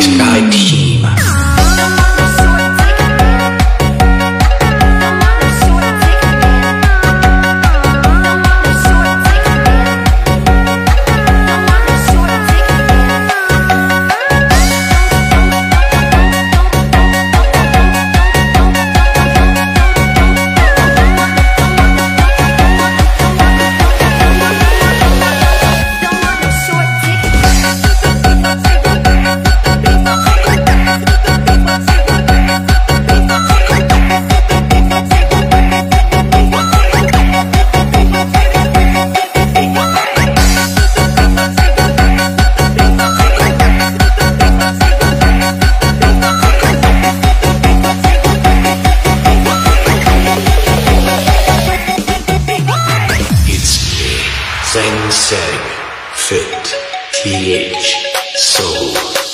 Sky Team. Fit, TH, Soul.